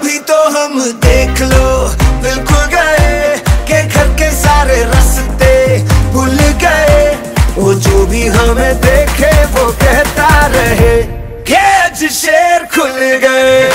कभी तो हम देख लो। बिल्कुल गए के घर के सारे रास्ते भूल गए। वो जो भी हमें देखे, वो कहता रहे। शेर खुल गए।